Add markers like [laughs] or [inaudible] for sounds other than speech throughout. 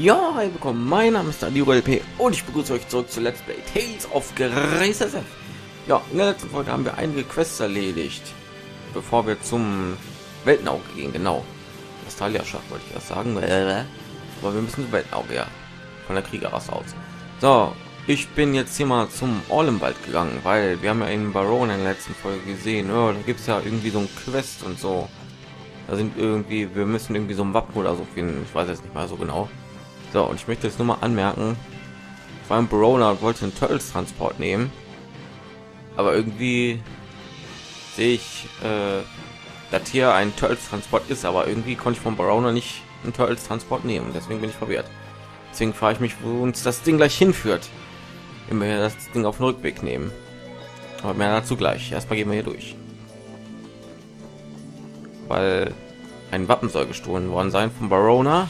Ja, hi, willkommen. Mein Name ist LP und ich begrüße euch zurück zu Let's Play Tales of Grace SF. Ja, in der letzten Folge haben wir einige Quests erledigt, bevor wir zum Weltenauge gehen. Genau. Das Talia-Schacht wollte ich erst sagen. Aber wir müssen zum Weltenauge, ja. Von der Kriegerrasse aus. So, ich bin jetzt hier mal zum Orlenwald gegangen, weil wir haben ja in Baron in der letzten Folge gesehen, oh, da gibt es ja irgendwie so ein Quest und so. Da sind irgendwie, wir müssen irgendwie so ein Wappen oder so finden. Ich weiß jetzt nicht mal so genau. So, und ich möchte jetzt nur mal anmerken, vor allem Barona wollte einen Turtles Transport nehmen, aber irgendwie sehe ich, äh, dass hier ein Turtles Transport ist, aber irgendwie konnte ich von Barona nicht einen Turtles Transport nehmen. Deswegen bin ich verwirrt. Deswegen frage ich mich, wo uns das Ding gleich hinführt. Wenn wir das Ding auf den Rückweg nehmen. Aber mehr dazu gleich. Erstmal gehen wir hier durch. Weil ein Wappen soll gestohlen worden sein von Barona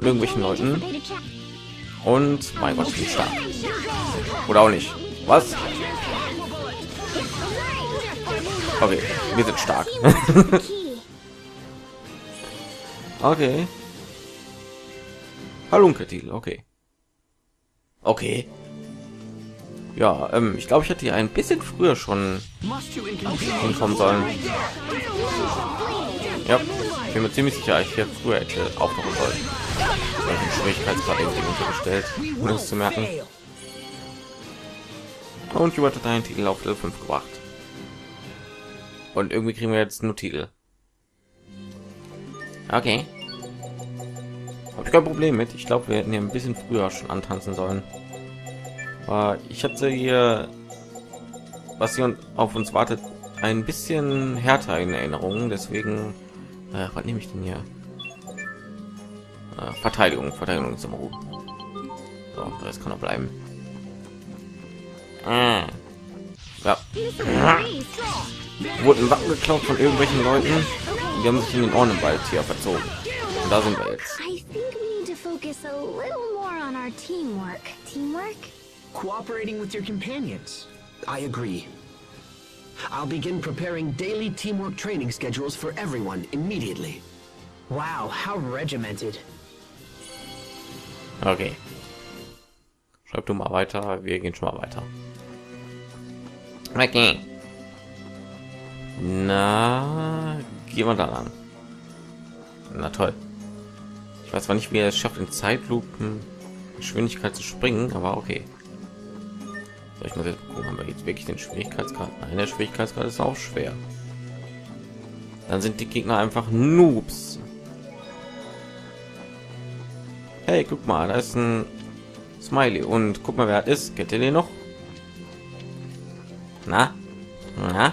von irgendwelchen Leuten. Und mein Gott, wie stark. Oder auch nicht. Was? Okay, wir sind stark. [laughs] okay. Halunketil, okay. Okay. Ja, ähm, ich glaube, ich hätte hier ein bisschen früher schon hinkommen sollen. Ja, ich bin mir ziemlich sicher, ich hier früher hätte auftauchen sollen. Solchen Schwierigkeitsgrad irgendwie untergestellt, um das zu merken. Und Hubert hat einen Titel auf Level 5 gebracht. Und irgendwie kriegen wir jetzt nur Titel. Okay. Habe ich kein Problem mit. Ich glaube, wir hätten hier ein bisschen früher schon antanzen sollen. Aber ich hatte hier, was hier auf uns wartet, ein bisschen härter in Erinnerung. Deswegen, äh, was nehme ich denn hier? Äh, Verteidigung, Verteidigung zum Ruhe. So, das kann er bleiben. Ah. Ja. Wurden Wappen geklaut von irgendwelchen Leuten. Die haben sich in den Ornenwald hier verzogen. Und da sind wir jetzt. Teamwork. Teamwork? Cooperating with your companions. I agree. I'll begin preparing daily teamwork training schedules for everyone immediately. Wow, how regimented. Okay. Schreib du mal weiter, wir gehen schon mal weiter. Okay. Na, gehen wir da lang. Na toll. Ich weiß zwar nicht, wie er es schafft, in Zeitlupen Geschwindigkeit zu springen, aber okay. So, ich muss jetzt gucken, haben wir jetzt wirklich den Schwierigkeitsgrad? Nein, der Schwierigkeitsgrad ist auch schwer. Dann sind die Gegner einfach Noobs. Hey, guck mal, da ist ein Smiley und guck mal, wer ist. Kennt ihr den noch? Na? Na?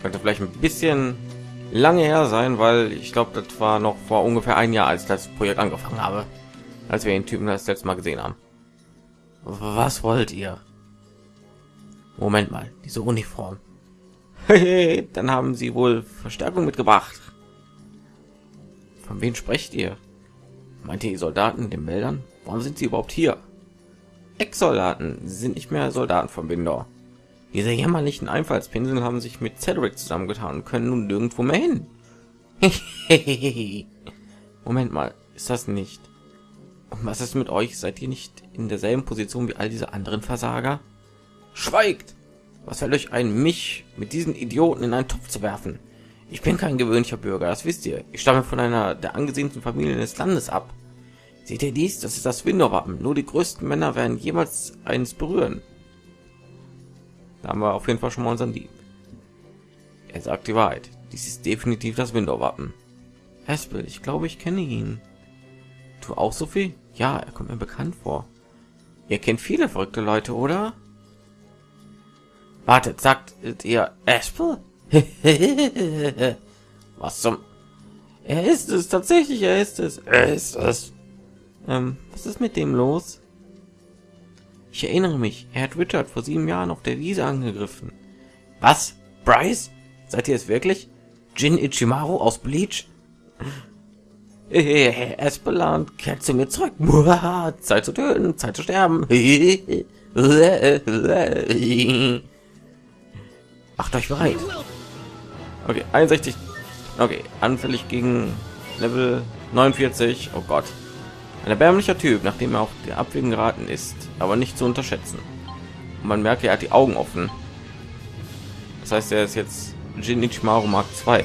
Könnte vielleicht ein bisschen lange her sein, weil ich glaube, das war noch vor ungefähr ein Jahr, als das Projekt angefangen habe, als wir den Typen das letzte Mal gesehen haben. Was wollt ihr? Moment mal, diese Uniform. Dann haben sie wohl Verstärkung mitgebracht. Von wem sprecht ihr? Meint ihr die Soldaten in den Wäldern? Warum sind sie überhaupt hier? Ex-Soldaten sind nicht mehr Soldaten von Bindor. Diese jämmerlichen Einfallspinsel haben sich mit Cedric zusammengetan und können nun nirgendwo mehr hin. [laughs] Moment mal, ist das nicht? Und was ist mit euch? Seid ihr nicht in derselben Position wie all diese anderen Versager? Schweigt! Was fällt euch ein, mich mit diesen Idioten in einen Topf zu werfen? Ich bin kein gewöhnlicher Bürger, das wisst ihr. Ich stamme von einer der angesehensten Familien des Landes ab. Seht ihr dies? Das ist das Window-Wappen. Nur die größten Männer werden jemals eins berühren. Da haben wir auf jeden Fall schon mal unseren Dieb. Er sagt die Wahrheit. Dies ist definitiv das Window-Wappen. Haspel, ich glaube, ich kenne ihn. Du auch, Sophie? Ja, er kommt mir bekannt vor. Ihr kennt viele verrückte Leute, oder? Wartet, sagt ihr Aspel? [laughs] Was zum... Er ist es, tatsächlich, er ist es. Er ist es. Ähm, was ist mit dem los? Ich erinnere mich, er hat Richard vor sieben Jahren auf der Wiese angegriffen. Was? Bryce? Seid ihr es wirklich? Jin Ichimaru aus Bleach? [laughs] Espeland kehrt zu mir zurück. [laughs] Zeit zu töten, Zeit zu sterben. Macht euch bereit. Okay, 61. Okay, anfällig gegen Level 49. Oh Gott. Ein erbärmlicher Typ, nachdem er auf der Abwägen geraten ist, aber nicht zu unterschätzen. Und man merkt, er hat die Augen offen. Das heißt, er ist jetzt Jinichimaru Mark 2.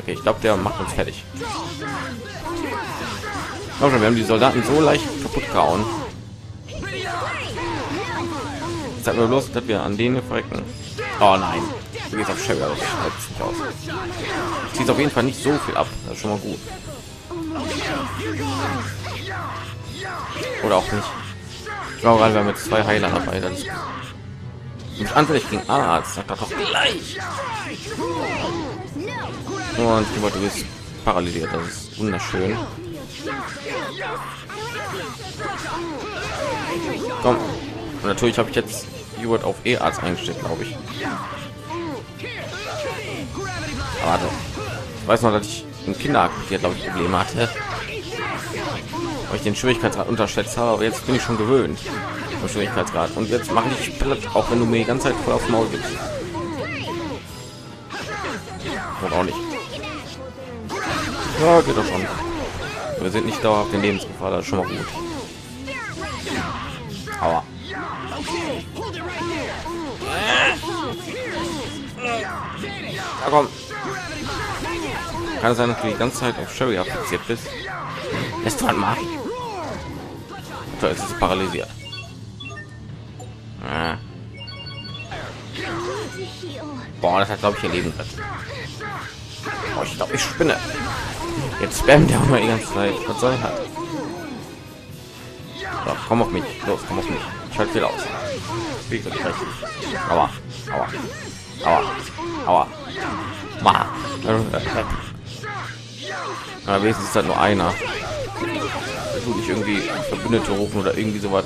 Okay, ich glaube, der macht uns fertig. Wir haben die Soldaten so leicht kaputt gehauen. Hat nur bloß, dass wir an denen verrecken. Oh nein, du gehst auf Sherry. Zieht auf jeden Fall nicht so viel ab, das ist schon mal gut. Oder auch nicht. Ich glaube gerade, wir haben jetzt zwei Heiler dabei. Das ist mich anfällig gegen Arzt, sagt doch gleich. Und du bist paralysiert, das ist wunderschön. Komm. Und natürlich habe ich jetzt Jurt auf E-Arzt eingestellt, glaube ich. Warte. Ich weiß noch, dass ich im Kinderakt glaube ich, Probleme hatte. Weil ich den Schwierigkeitsgrad unterschätzt habe, aber jetzt bin ich schon gewöhnt. Im Schwierigkeitsgrad. Und jetzt mache ich platt, auch wenn du mir die ganze Zeit voll aufs Maul gibst. Oder auch nicht. Ja, geht doch schon. Wir sind nicht dauerhaft in Lebensgefahr, das ist schon mal gut. Aua. Ja, komm. Kann es sein, dass du die ganze Zeit auf Sherry appliziert bist? Du mal. So, jetzt ist sie paralysiert. Ah. Boah, das hat glaube ich ihr Leben. Oh, ich glaube, ich spinne. Jetzt spammt der mal die ganze Zeit. Was soll das? So, komm auf mich. Los, komm auf mich. Ich halte viel aus. Wie richtig. Aua. Aua. Aua. Aua. Ma. Aber wenigstens ist halt nur einer. Du nicht irgendwie Verbündete rufen oder irgendwie sowas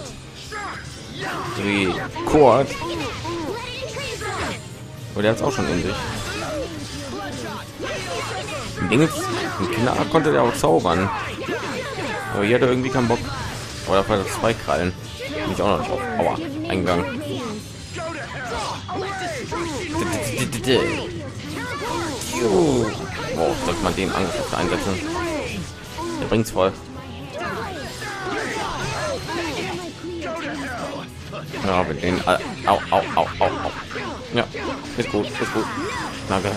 wie Chord. Und der hat auch schon in sich. Im Ding ist, im Kinder konnte der auch zaubern. Aber hier hat er irgendwie keinen Bock. Oder er zwei Krallen. Bin ich auch noch nicht auf. Aua, eingegangen. Wow, sollte man den Angriff einsetzen. Der bringt's voll. Ja, mit den au, au, au, au, au. Ja, ist gut, ist gut. Danke.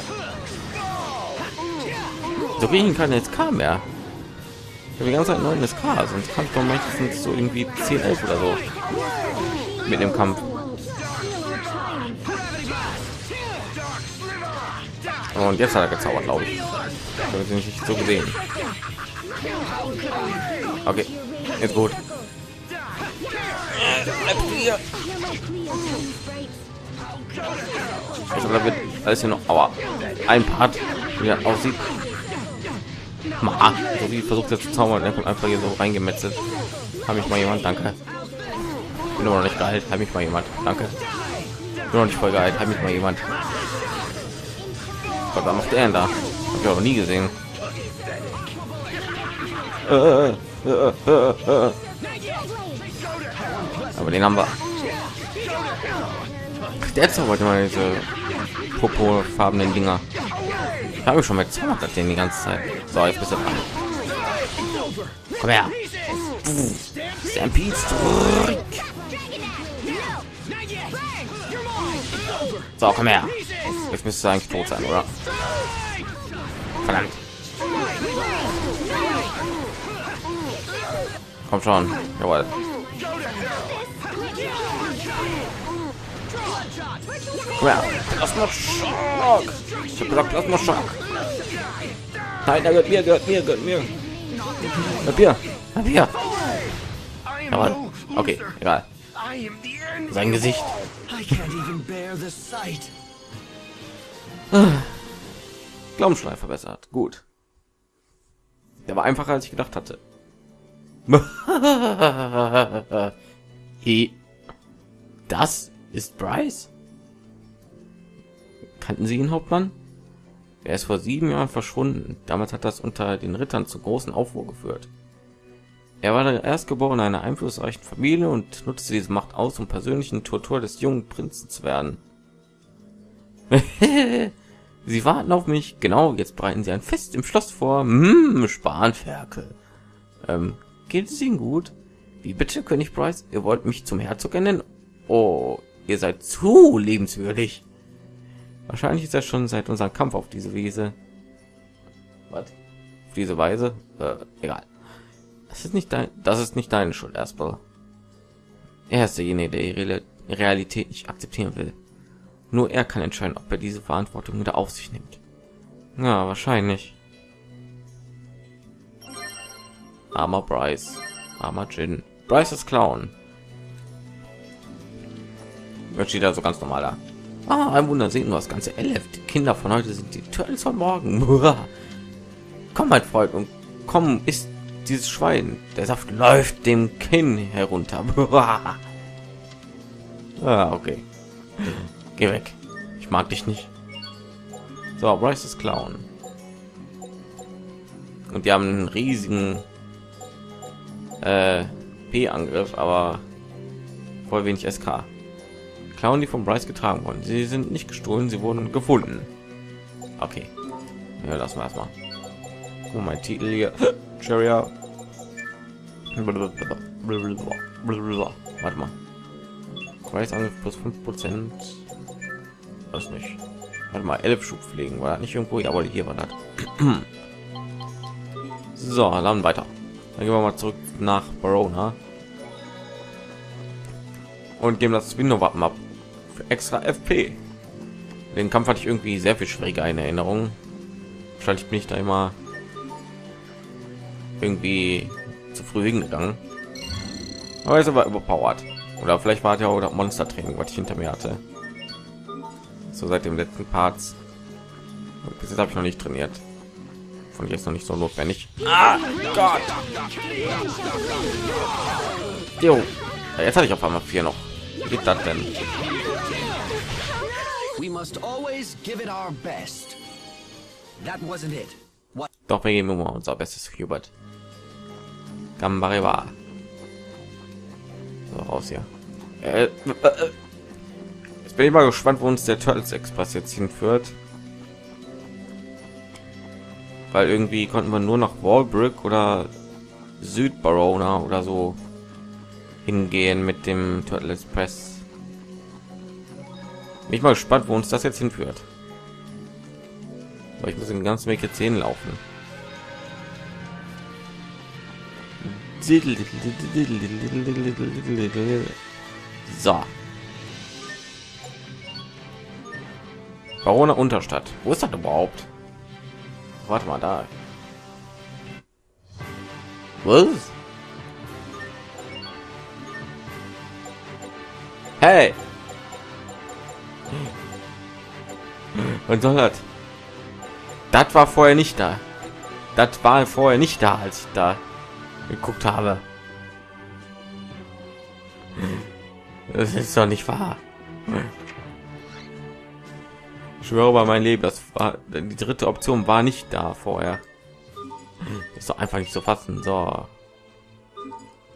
So kriegen keine SK mehr. Ich habe die ganze Zeit neuen SK, sonst kann ich doch meistens so irgendwie 10, 11 oder so mit dem Kampf. Und jetzt hat er gezaubert, glaube ich. Habe ich nicht so gesehen. Okay, ist gut. Ich glaube, da wird alles hier noch. Aua. Ein Part, wie er aussieht. Ma, so wie versucht er zu zaubern, er kommt einfach hier so reingemetzelt. Habe ich mal jemand, danke. Bin noch nicht geil, habe ich mal jemand, danke. Bin noch nicht voll geil, habe ich mal jemand. Gott, was macht er da? Hab ich auch nie gesehen. Aber den haben wir. Der zaubert mal diese Popo-farbenen Dinger. Ich habe schon mit zaubert den die ganze Zeit. So, jetzt bist du dran. Komm her. Stampede zurück. So, komm her. Jetzt müsste eigentlich tot sein, oder? Verdammt. Komm schon. Jawohl. Komm her. Plasma Schock. Ich hab gesagt Plasma Schock. Nein, der gehört mir, gehört mir, gehört mir. Gehört mir. Gehört mir. Jawohl. Okay, egal. Sein Gesicht. Glaubenschleife verbessert. Gut. Der war einfacher als ich gedacht hatte. [laughs] das ist Bryce. Kannten Sie ihn, Hauptmann? Er ist vor sieben Jahren verschwunden. Damals hat das unter den Rittern zu großen Aufruhr geführt. Er war der Erstgeborene einer einflussreichen Familie und nutzte diese Macht aus, um persönlichen Tortur des jungen Prinzen zu werden. [laughs] Sie warten auf mich. Genau, jetzt bereiten sie ein Fest im Schloss vor. Mmh, Spanferkel. Ähm, geht es Ihnen gut? Wie bitte, König Bryce? Ihr wollt mich zum Herzog ernennen? Oh, ihr seid zu liebenswürdig. Wahrscheinlich ist er schon seit unserem Kampf auf diese Wiese. Was? Auf diese Weise? Äh, egal. Das ist nicht dein, das ist nicht deine Schuld, Aspel. Er ist derjenige, der die Realität nicht akzeptieren will. Nur er kann entscheiden, ob er diese Verantwortung wieder auf sich nimmt. Ja, wahrscheinlich. Armer Bryce. Armer Jin. Bryce ist Clown. Wird steht so ganz normal da. Ah, ein Wunder sehen nur das ganze elf. Die Kinder von heute sind die Turtles von morgen. [laughs] komm, mein Freund, und komm, ist dieses Schwein. Der Saft läuft dem Kinn herunter. [laughs] ah, okay. Geh weg. Ich mag dich nicht. So, Bryce ist Clown. Und die haben einen riesigen äh, P-Angriff, aber voll wenig SK. Clown, die von Bryce getragen wurden. Sie sind nicht gestohlen, sie wurden gefunden. Okay. Ja, lassen wir erstmal. Oh, mein Titel hier. [gasps] Cheria. Warte mal. Bryce Angriff plus 5 Prozent. Was nicht. Warte mal, 11 Schub pflegen. War das nicht irgendwo? Jawohl, hier war das. [clears throat] so, dann weiter. Dann gehen wir mal zurück nach Barona. Und geben das Window-Wappen ab. Extra FP. Den Kampf hatte ich irgendwie sehr viel schwieriger in Erinnerung. Wahrscheinlich bin ich da immer irgendwie zu früh hingegangen. Aber ist aber überpowered. Oder vielleicht war ja oder Monster Training, was ich hinter mir hatte. So seit dem letzten Parts. Bis jetzt habe ich noch nicht trainiert von jetzt noch nicht so notwendig. Ah, Gott. Jo. Jetzt hatte ich auf einmal vier noch. Geht das denn? We must always give it our best. That wasn't it. What? Doch, wir geben immer unser Bestes, Hubert. Gambariba. So, raus hier. Äh, äh, äh. Jetzt bin ich mal gespannt, wo uns der Turtles Express jetzt hinführt weil irgendwie konnten wir nur nach Walbrook oder Südbarona oder so hingehen mit dem Turtle Express. Bin ich mal gespannt, wo uns das jetzt hinführt. Aber ich muss den ganzen Weg jetzt hinlaufen. So. Barona Unterstadt. Wo ist das überhaupt? Warte mal da. Was? Hey! Was soll das? Das war vorher nicht da. Das war vorher nicht da, als ich da geguckt habe. Das ist doch nicht wahr schwöre bei mein Leben, das war die dritte Option war nicht da vorher. Das ist doch einfach nicht zu fassen. So,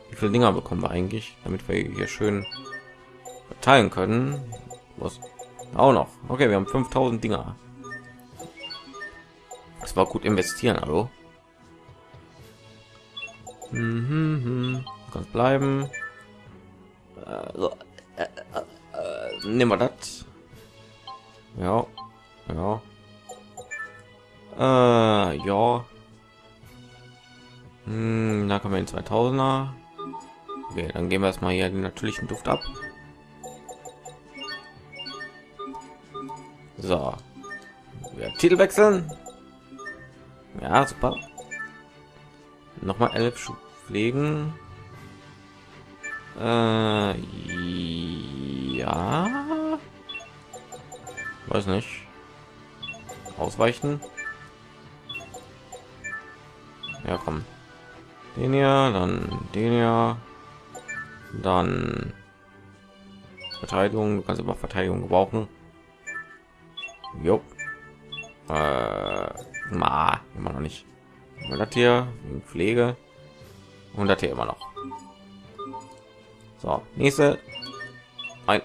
wie viele Dinger bekommen wir eigentlich, damit wir hier schön verteilen können? Was auch noch? Okay, wir haben 5000 Dinger. Das war gut investieren, hallo. Mhm, kann bleiben. Äh, so. äh, äh, nehmen wir das. Ja, ja. Äh, ja. Hm, da kommen wir in 2000er. Okay, dann gehen wir erstmal hier den natürlichen Duft ab. So. Wir Titel wechseln. Ja, super. Noch mal elf Schub pflegen. Äh, ja. Weiß nicht ausweichen ja komm den ja dann den ja dann verteidigung du kannst aber verteidigung gebrauchen jo. Äh, ma, immer noch nicht das hier pflege und das hier immer noch so nächste ein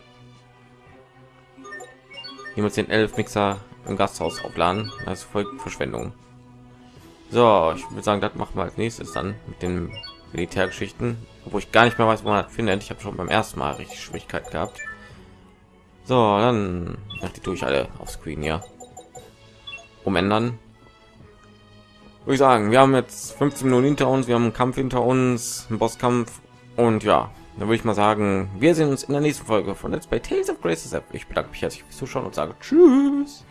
hier den elf mixer im Gasthaus aufladen. Das voll Verschwendung. So, ich würde sagen, das machen wir als nächstes dann mit den Militärgeschichten, wo ich gar nicht mehr weiß, wo man das findet. Ich habe schon beim ersten Mal richtig Schwierigkeit gehabt. So, dann nach die durch alle auf Screen, ja. Umändern. Würde ich sagen, wir haben jetzt 15 Minuten hinter uns, wir haben einen Kampf hinter uns, einen Bosskampf und ja, dann würde ich mal sagen, wir sehen uns in der nächsten Folge von Let's Play Tales of Graces. Ich bedanke mich herzlich fürs Zuschauen und sage Tschüss.